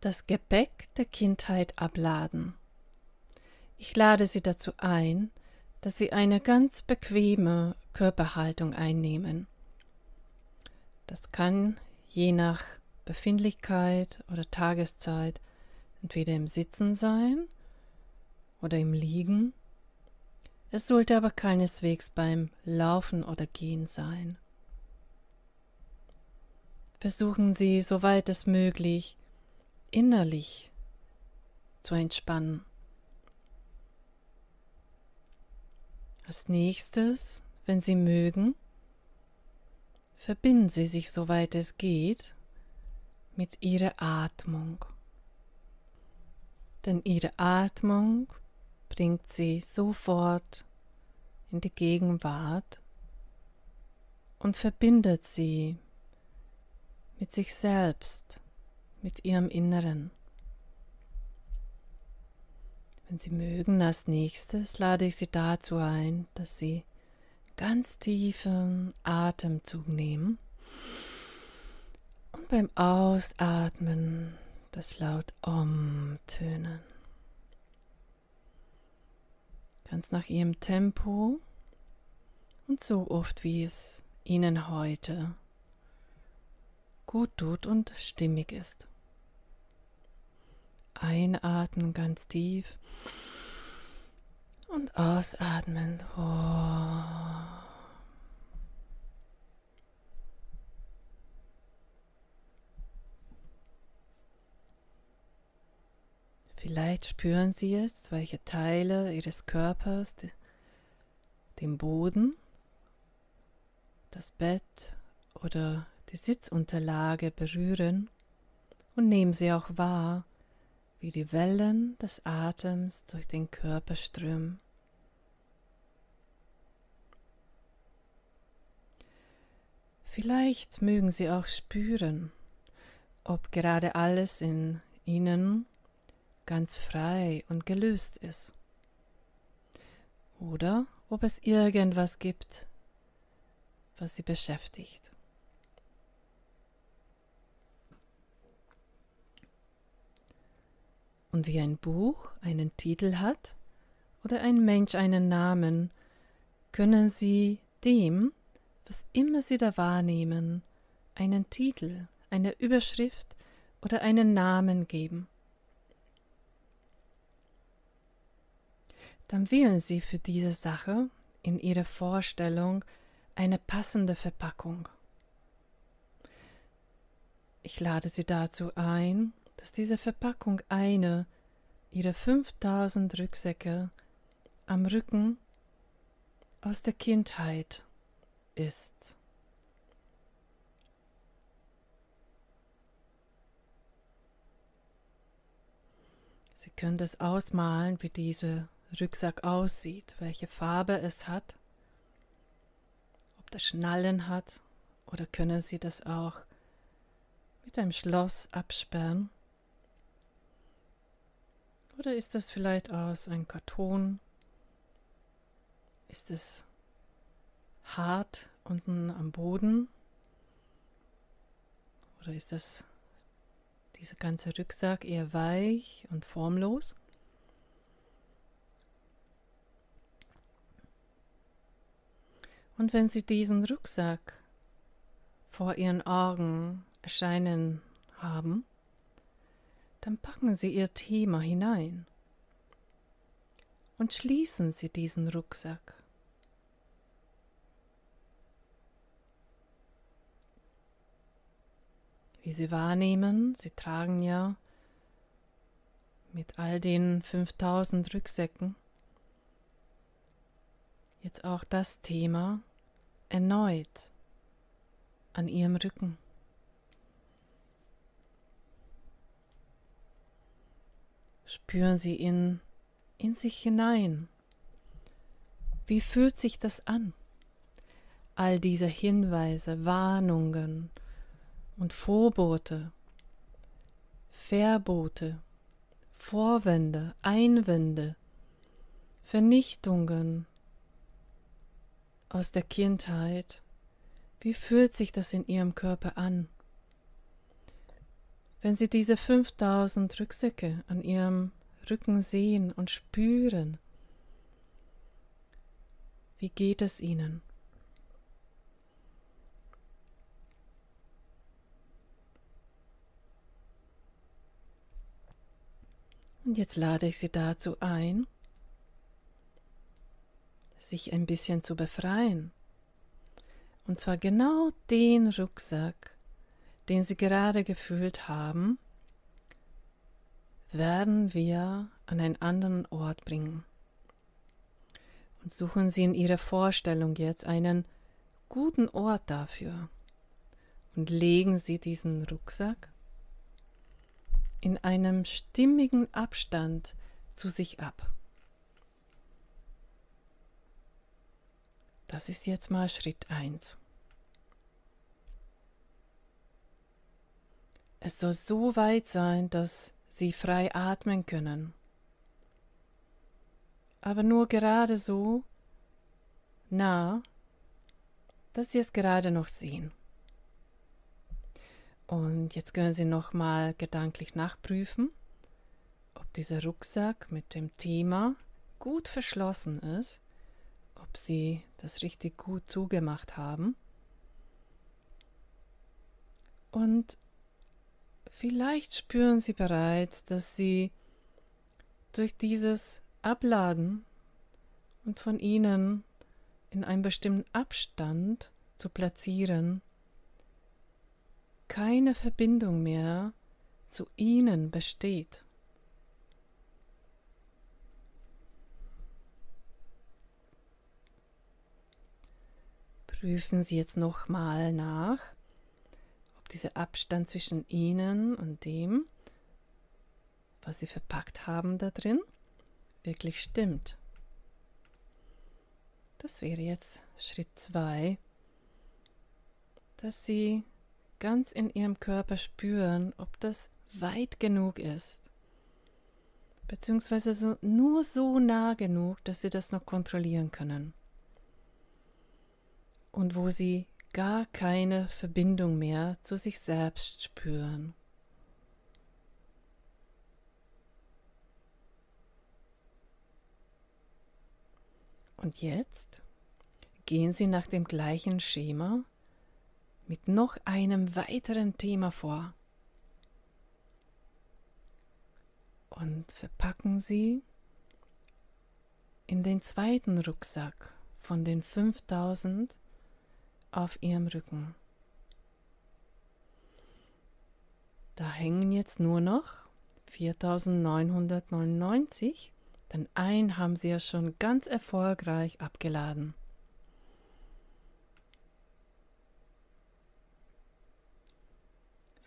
das Gepäck der Kindheit abladen. Ich lade Sie dazu ein, dass Sie eine ganz bequeme Körperhaltung einnehmen. Das kann je nach Befindlichkeit oder Tageszeit entweder im Sitzen sein oder im Liegen. Es sollte aber keineswegs beim Laufen oder Gehen sein. Versuchen Sie, soweit es möglich, innerlich zu entspannen. Als nächstes, wenn Sie mögen, verbinden Sie sich, soweit es geht, mit Ihrer Atmung. Denn Ihre Atmung bringt Sie sofort in die Gegenwart und verbindet Sie mit sich selbst, mit Ihrem Inneren. Wenn Sie mögen, als nächstes lade ich Sie dazu ein, dass Sie ganz tiefen Atemzug nehmen und beim Ausatmen das laut Om tönen. Ganz nach Ihrem Tempo und so oft wie es Ihnen heute gut tut und stimmig ist. Einatmen ganz tief und ausatmen. Oh. Vielleicht spüren Sie jetzt, welche Teile Ihres Körpers den Boden, das Bett oder die Sitzunterlage berühren und nehmen Sie auch wahr, wie die Wellen des Atems durch den Körper strömen. Vielleicht mögen Sie auch spüren, ob gerade alles in Ihnen ganz frei und gelöst ist. Oder ob es irgendwas gibt, was Sie beschäftigt. Und wie ein Buch einen Titel hat oder ein Mensch einen Namen, können Sie dem, was immer Sie da wahrnehmen, einen Titel, eine Überschrift oder einen Namen geben. Dann wählen Sie für diese Sache in Ihrer Vorstellung eine passende Verpackung. Ich lade Sie dazu ein, dass diese Verpackung eine ihrer 5000 Rücksäcke am Rücken aus der Kindheit ist. Sie können das ausmalen, wie dieser Rucksack aussieht, welche Farbe es hat, ob das Schnallen hat oder können Sie das auch mit einem Schloss absperren. Oder ist das vielleicht aus einem Karton? Ist es hart unten am Boden? Oder ist das dieser ganze Rucksack eher weich und formlos? Und wenn Sie diesen Rucksack vor Ihren Augen erscheinen haben, dann packen Sie Ihr Thema hinein und schließen Sie diesen Rucksack. Wie Sie wahrnehmen, Sie tragen ja mit all den 5000 Rücksäcken jetzt auch das Thema erneut an Ihrem Rücken. Spüren Sie in, in sich hinein. Wie fühlt sich das an? All diese Hinweise, Warnungen und Vorbote, Verbote, Vorwände, Einwände, Vernichtungen aus der Kindheit. Wie fühlt sich das in Ihrem Körper an? Wenn Sie diese 5000 Rucksäcke an Ihrem Rücken sehen und spüren, wie geht es Ihnen? Und jetzt lade ich Sie dazu ein, sich ein bisschen zu befreien. Und zwar genau den Rucksack, den Sie gerade gefühlt haben, werden wir an einen anderen Ort bringen. Und suchen Sie in Ihrer Vorstellung jetzt einen guten Ort dafür und legen Sie diesen Rucksack in einem stimmigen Abstand zu sich ab. Das ist jetzt mal Schritt 1. Es soll so weit sein, dass Sie frei atmen können. Aber nur gerade so nah, dass Sie es gerade noch sehen. Und jetzt können Sie nochmal gedanklich nachprüfen, ob dieser Rucksack mit dem Thema gut verschlossen ist, ob Sie das richtig gut zugemacht haben. Und vielleicht spüren Sie bereits, dass Sie durch dieses Abladen und von Ihnen in einem bestimmten Abstand zu platzieren, keine Verbindung mehr zu ihnen besteht. Prüfen Sie jetzt nochmal nach, dieser Abstand zwischen Ihnen und dem, was Sie verpackt haben da drin, wirklich stimmt. Das wäre jetzt Schritt 2, dass Sie ganz in ihrem Körper spüren, ob das weit genug ist. Beziehungsweise nur so nah genug, dass sie das noch kontrollieren können. Und wo sie gar keine Verbindung mehr zu sich selbst spüren. Und jetzt gehen Sie nach dem gleichen Schema mit noch einem weiteren Thema vor. Und verpacken Sie in den zweiten Rucksack von den 5000 auf Ihrem Rücken. Da hängen jetzt nur noch 4999, denn ein haben Sie ja schon ganz erfolgreich abgeladen.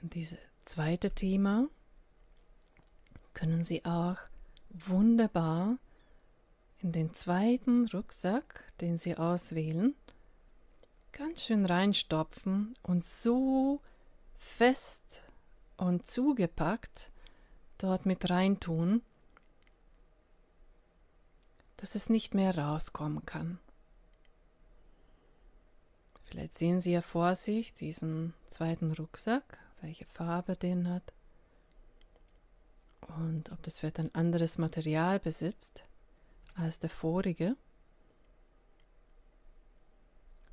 Und dieses zweite Thema können Sie auch wunderbar in den zweiten Rucksack, den Sie auswählen, ganz schön reinstopfen und so fest und zugepackt dort mit reintun, dass es nicht mehr rauskommen kann. Vielleicht sehen Sie ja vor sich diesen zweiten Rucksack welche Farbe den hat und ob das vielleicht ein anderes Material besitzt als der vorige.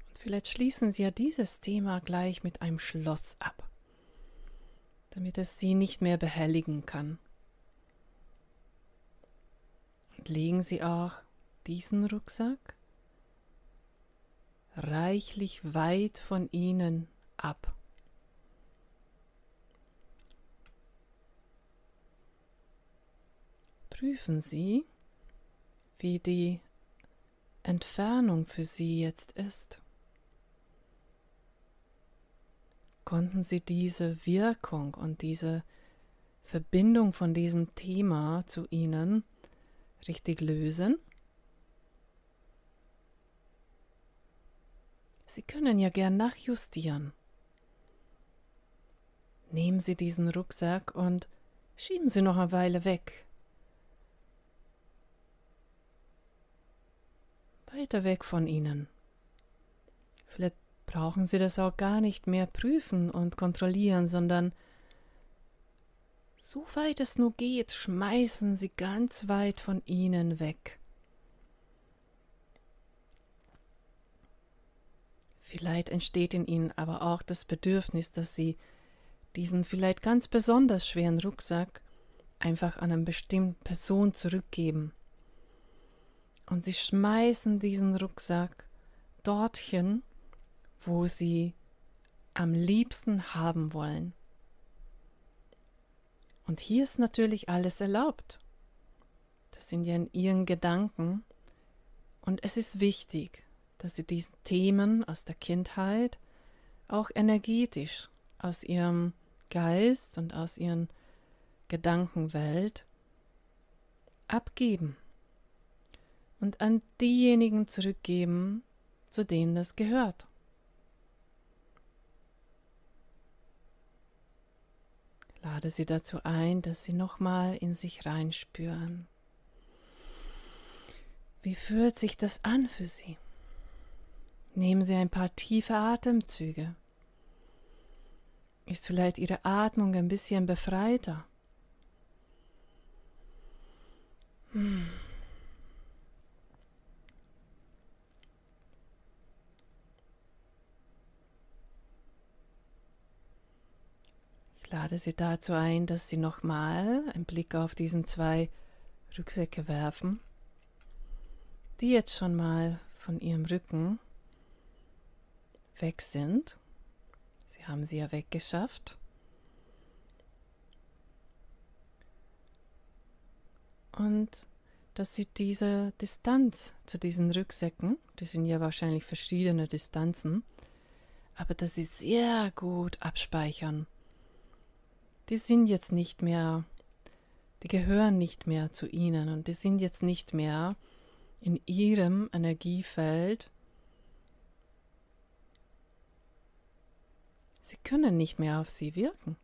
Und vielleicht schließen Sie ja dieses Thema gleich mit einem Schloss ab, damit es Sie nicht mehr behelligen kann. Und legen Sie auch diesen Rucksack reichlich weit von Ihnen ab. Prüfen Sie, wie die Entfernung für Sie jetzt ist. Konnten Sie diese Wirkung und diese Verbindung von diesem Thema zu Ihnen richtig lösen? Sie können ja gern nachjustieren. Nehmen Sie diesen Rucksack und schieben Sie noch eine Weile weg. weiter weg von ihnen. Vielleicht brauchen sie das auch gar nicht mehr prüfen und kontrollieren, sondern So weit es nur geht, schmeißen Sie ganz weit von Ihnen weg. Vielleicht entsteht in Ihnen aber auch das Bedürfnis, dass Sie diesen vielleicht ganz besonders schweren Rucksack einfach an eine bestimmte Person zurückgeben. Und Sie schmeißen diesen Rucksack dorthin, wo Sie am liebsten haben wollen. Und hier ist natürlich alles erlaubt. Das sind ja in ihren Gedanken. Und es ist wichtig, dass sie diese Themen aus der Kindheit auch energetisch aus ihrem Geist und aus ihren Gedankenwelt abgeben und an diejenigen zurückgeben, zu denen es gehört. Lade sie dazu ein, dass sie nochmal in sich reinspüren. Wie fühlt sich das an für Sie? Nehmen Sie ein paar tiefe Atemzüge. Ist vielleicht Ihre Atmung ein bisschen befreiter? Hm. Ich lade Sie dazu ein, dass Sie nochmal einen Blick auf diesen zwei Rucksäcke werfen, die jetzt schon mal von Ihrem Rücken weg sind. Sie haben sie ja weggeschafft. Und dass Sie diese Distanz zu diesen Rücksäcken, die sind ja wahrscheinlich verschiedene Distanzen, aber dass Sie sehr gut abspeichern die sind jetzt nicht mehr, die gehören nicht mehr zu ihnen und die sind jetzt nicht mehr in ihrem Energiefeld. Sie können nicht mehr auf sie wirken.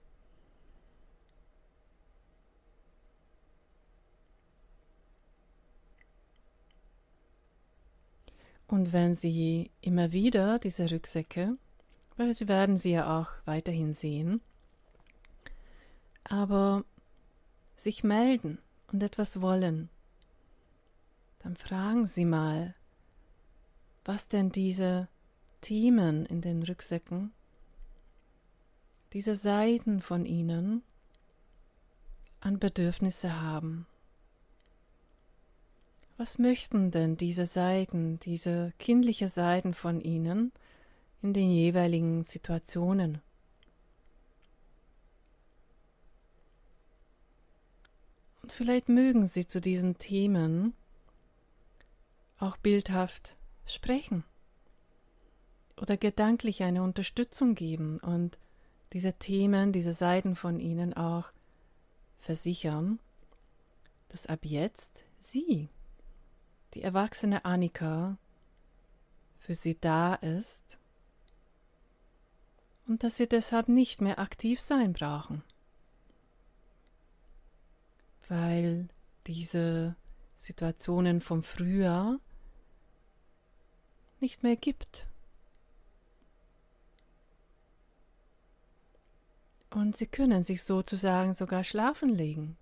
Und wenn Sie immer wieder diese Rücksäcke, weil Sie werden sie ja auch weiterhin sehen, aber sich melden und etwas wollen, dann fragen Sie mal, was denn diese Themen in den Rucksäcken, diese Seiten von Ihnen an Bedürfnisse haben. Was möchten denn diese Seiten, diese kindliche Seiten von Ihnen in den jeweiligen Situationen? Und vielleicht mögen Sie zu diesen Themen auch bildhaft sprechen oder gedanklich eine Unterstützung geben und diese Themen, diese Seiten von Ihnen auch versichern, dass ab jetzt Sie, die erwachsene Annika, für Sie da ist und dass Sie deshalb nicht mehr aktiv sein brauchen weil diese Situationen vom Frühjahr nicht mehr gibt. Und sie können sich sozusagen sogar schlafen legen.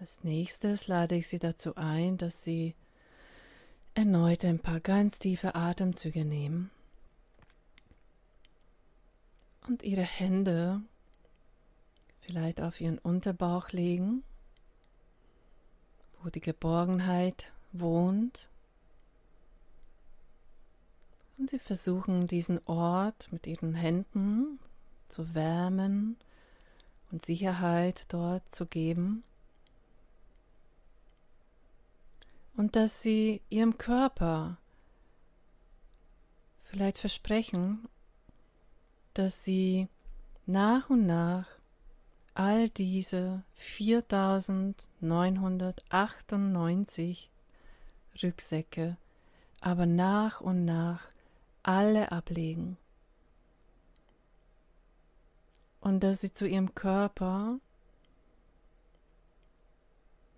Als nächstes lade ich Sie dazu ein, dass Sie erneut ein paar ganz tiefe Atemzüge nehmen und ihre Hände vielleicht auf ihren Unterbauch legen, wo die Geborgenheit wohnt. Und sie versuchen diesen Ort mit ihren Händen zu wärmen und Sicherheit dort zu geben. Und dass sie ihrem Körper vielleicht versprechen, dass sie nach und nach all diese 4998 Rücksäcke aber nach und nach alle ablegen. Und dass sie zu ihrem Körper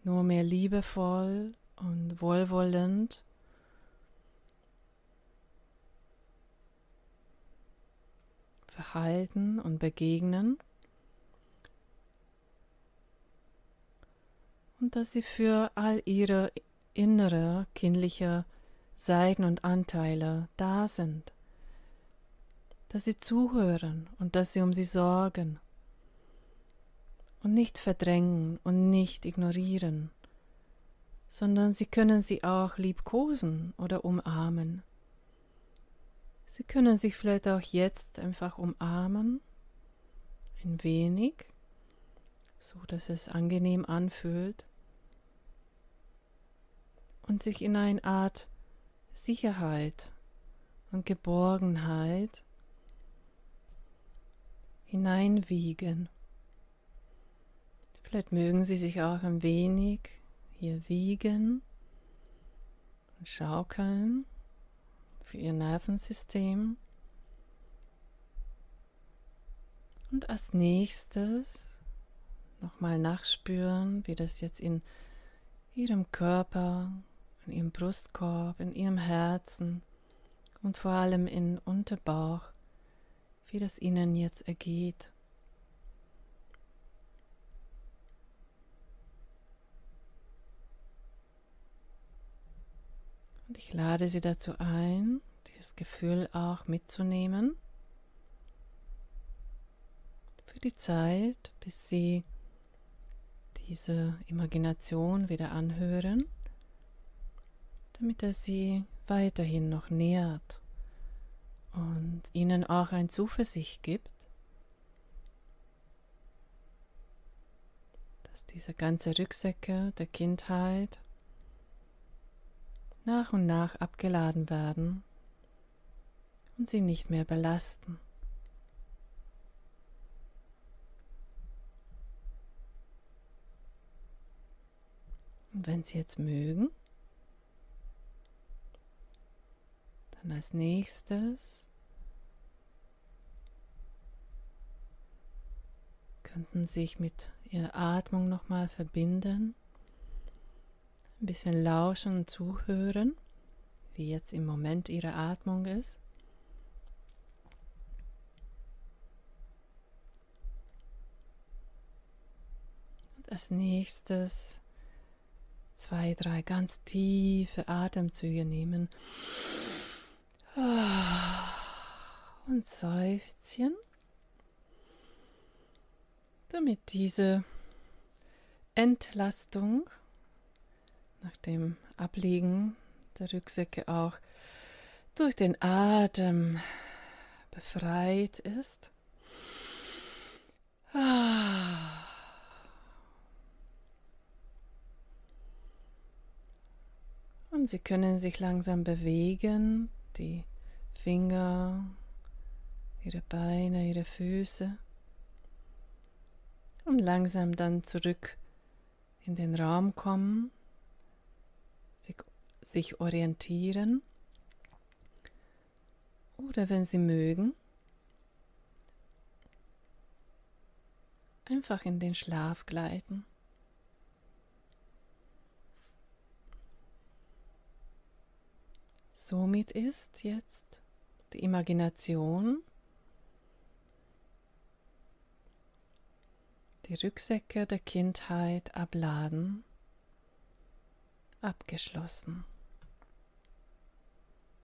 nur mehr liebevoll und wohlwollend verhalten und begegnen. Und dass sie für all ihre innere kindliche Seiten und Anteile da sind. Dass sie zuhören und dass sie um sie sorgen. Und nicht verdrängen und nicht ignorieren, sondern sie können sie auch liebkosen oder umarmen. Sie können sich vielleicht auch jetzt einfach umarmen, ein wenig, so dass es angenehm anfühlt. Und sich in eine Art Sicherheit und Geborgenheit hineinwiegen. Vielleicht mögen Sie sich auch ein wenig hier wiegen und schaukeln für ihr Nervensystem. Und als nächstes nochmal nachspüren, wie das jetzt in ihrem Körper, in ihrem Brustkorb, in ihrem Herzen und vor allem in Unterbauch, wie das ihnen jetzt ergeht. Und ich lade Sie dazu ein, dieses Gefühl auch mitzunehmen. Für die Zeit, bis Sie diese Imagination wieder anhören, damit er Sie weiterhin noch nährt und Ihnen auch ein Zuversicht gibt, dass diese ganze Rücksäcke der Kindheit nach und nach abgeladen werden und sie nicht mehr belasten. Und wenn Sie jetzt mögen, dann als nächstes könnten Sie sich mit Ihrer Atmung nochmal verbinden ein bisschen lauschen und zuhören, wie jetzt im Moment Ihre Atmung ist. Und als nächstes zwei, drei ganz tiefe Atemzüge nehmen. Und seufzen, damit diese Entlastung nach dem Ablegen der Rucksäcke auch durch den Atem befreit ist. Und Sie können sich langsam bewegen, die Finger, Ihre Beine, Ihre Füße. Und langsam dann zurück in den Raum kommen sich orientieren oder wenn Sie mögen, einfach in den Schlaf gleiten. Somit ist jetzt die Imagination, die Rücksäcke der Kindheit abladen, abgeschlossen.